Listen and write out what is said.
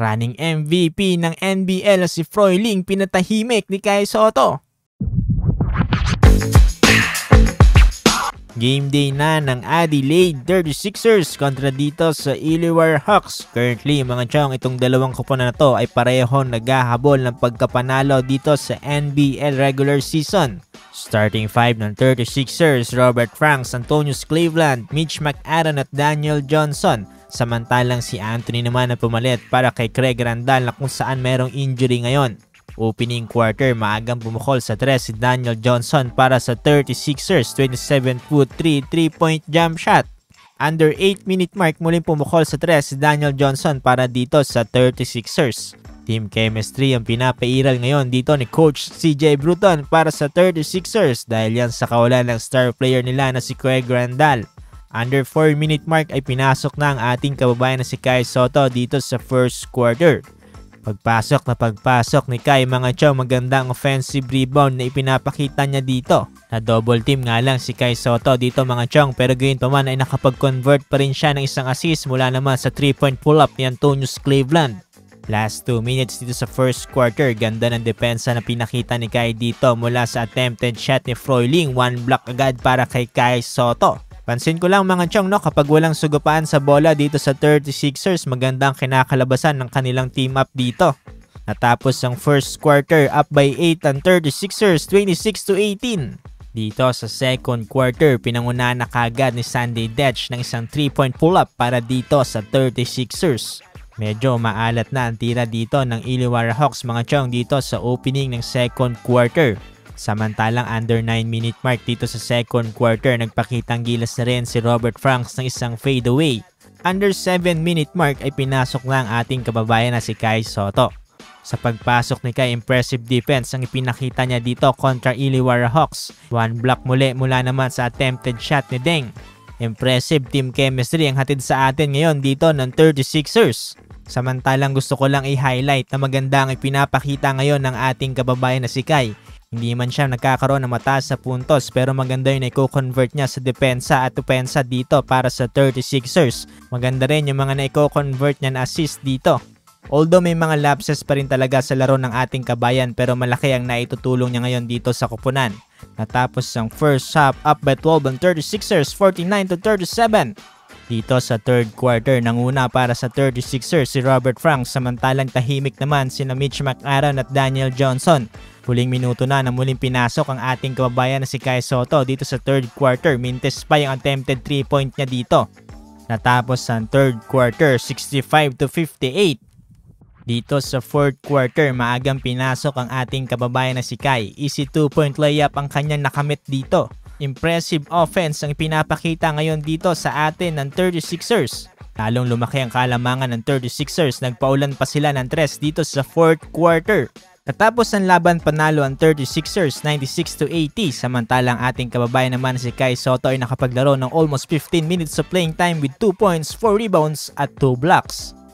Running MVP ng NBL si Froiling pinatahimik ni Kai Soto. Game day na ng Adelaide 36ers kontra dito sa Illawarra Hawks. Currently, mga chong, itong dalawang kuponan na to ay parehong naghahabol ng pagkapanalo dito sa NBL regular season. Starting 5 ng 36ers, Robert Franks, Antonius Cleveland, Mitch McAdam at Daniel Johnson. Samantalang si Anthony naman na pumalit para kay Craig Randall na kung saan merong injury ngayon. Opening quarter, maagang bumukol sa 3 si Daniel Johnson para sa 36ers 27-foot 3 3-point jump shot. Under 8 minute mark muling pumukol sa 3 si Daniel Johnson para dito sa 36ers. Team chemistry ang pinapairal ngayon dito ni Coach CJ Bruton para sa 36ers dahil yan sa kawalan ng star player nila na si Craig Randall. Under 4 minute mark ay pinasok na ang ating kababayan na si Kai Soto dito sa first quarter. Pagpasok na pagpasok ni Kai mga chow magandang offensive rebound na ipinapakita niya dito. Na double team nga lang si Kai Soto dito mga chong pero gayon pa man ay nakapag-convert pa rin siya ng isang assist mula naman sa 3 point pull-up ni Antonius Cleveland. Last 2 minutes dito sa first quarter, ganda ng depensa na pinakita ni Kai dito mula sa attempted shot ni Froiling, one block agad para kay Kai Soto. Pansin ko lang mga chong no, kapag walang sugupaan sa bola dito sa 36ers, magandang kinakalabasan ng kanilang team up dito. Natapos ang first quarter up by 8 ang 36ers 26 to 18. Dito sa second quarter, pinangunahan na kagad ni Sunday Detch ng isang 3-point pull-up para dito sa 36ers. Medyo maalat na ang tira dito ng Illawarra Hawks mga chong dito sa opening ng second quarter. Samantalang under 9 minute mark dito sa second quarter, nagpakitang gilas na rin si Robert Franks ng isang fadeaway. Under 7 minute mark ay pinasok na ang ating kababayan na si Kai Soto. Sa pagpasok ni Kai, impressive defense ang ipinakita niya dito kontra Illawarra Hawks. One block muli mula naman sa attempted shot ni Deng. Impressive team chemistry ang hatid sa atin ngayon dito ng 36ers. Samantalang gusto ko lang i-highlight na maganda ang ipinapakita ngayon ng ating kababayan na si Kai hindi man siya nagkakaroon ng mataas sa puntos pero maganda yung na-convert niya sa depensa at opensa dito para sa 36ers. Maganda rin yung mga na-convert niya na assist dito. Although may mga lapses pa rin talaga sa laro ng ating kabayan pero malaki ang naitutulong niya ngayon dito sa kupunan. Natapos ang first half up by 12 ang 36ers 49 to 37. Dito sa third quarter, nanguna para sa 36ers si Robert Frank samantalang tahimik naman sina Mitch McAaron at Daniel Johnson. Huling minuto na na muling pinasok ang ating kababayan na si Kai Soto dito sa third quarter. Mintes pa yung attempted 3 point niya dito. Natapos ang third quarter 65 to 58. Dito sa fourth quarter, maagang pinasok ang ating kababayan na si Kai. Easy 2-point layup ang kanyang nakamit dito. Impressive offense ang pinapakita ngayon dito sa atin ng 36ers. Lalong lumaki ang kalamangan ng 36ers. Nagpaulan pa sila ng 3 dito sa fourth quarter. Natapos ang laban panalo ang 36ers 96 to 80 samantalang ating kababayan naman si Kai Soto ay nakapaglaro ng almost 15 minutes of playing time with 2 points, 4 rebounds at 2 blocks.